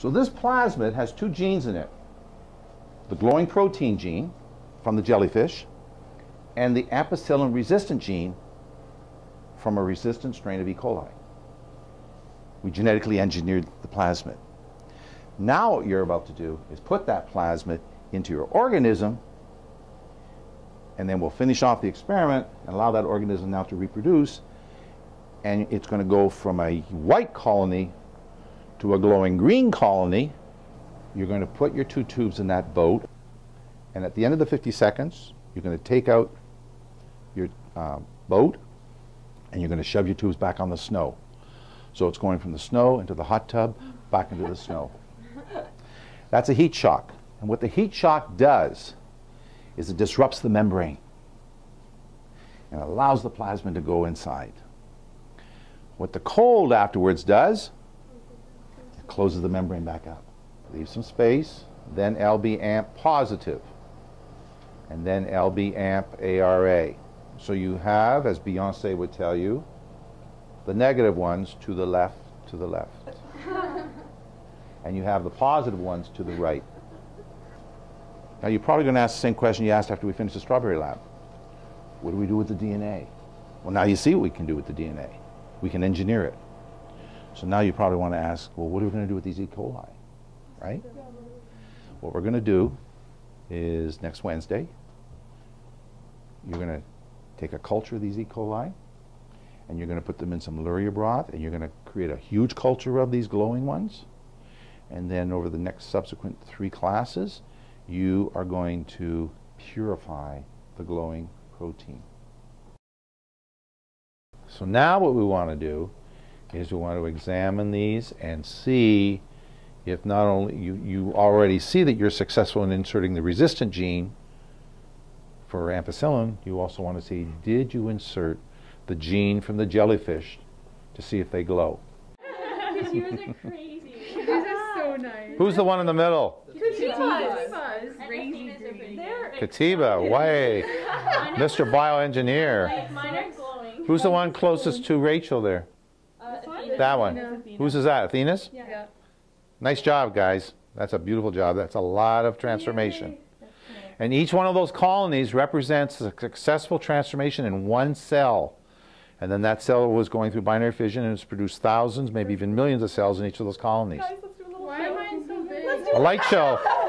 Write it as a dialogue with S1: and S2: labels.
S1: So this plasmid has two genes in it. The glowing protein gene from the jellyfish and the ampicillin resistant gene from a resistant strain of E. coli. We genetically engineered the plasmid. Now what you're about to do is put that plasmid into your organism and then we'll finish off the experiment and allow that organism now to reproduce and it's going to go from a white colony to a glowing green colony. You're going to put your two tubes in that boat and at the end of the 50 seconds you're going to take out your uh, boat and you're going to shove your tubes back on the snow. So it's going from the snow into the hot tub, back into the snow. That's a heat shock. And what the heat shock does is it disrupts the membrane and allows the plasmid to go inside. What the cold afterwards does, closes the membrane back up. Leave some space, then LB amp positive, and then LB amp ARA. So you have, as Beyonce would tell you, the negative ones to the left, to the left. and you have the positive ones to the right. Now you're probably going to ask the same question you asked after we finished the strawberry lab. What do we do with the DNA? Well, now you see what we can do with the DNA. We can engineer it. So now you probably want to ask, well, what are we going to do with these E. coli? Right? What we're going to do is next Wednesday, you're going to take a culture of these E. coli, and you're going to put them in some luria broth, and you're going to create a huge culture of these glowing ones. And then over the next subsequent three classes, you are going to purify the glowing protein. So now what we want to do is we want to examine these and see if not only you, you already see that you're successful in inserting the resistant gene for ampicillin, you also want to see did you insert the gene from the jellyfish to see if they glow.
S2: Yours are crazy.
S3: These are so nice.
S1: Who's the one in the middle?
S3: Kativas.
S2: Crazy green.
S1: Katiba, way. Mr. Bioengineer.
S2: like mine are glowing.
S1: Who's the one closest to Rachel there?
S2: Athena.
S1: That one.
S3: Athena.
S1: Whose is that? Athena's?
S3: Yeah.
S1: Nice job, guys. That's a beautiful job. That's a lot of transformation. And each one of those colonies represents a successful transformation in one cell. And then that cell was going through binary fission and it's produced thousands, maybe even millions of cells in each of those colonies.
S3: Why am I so big?
S1: A light show.
S2: Mine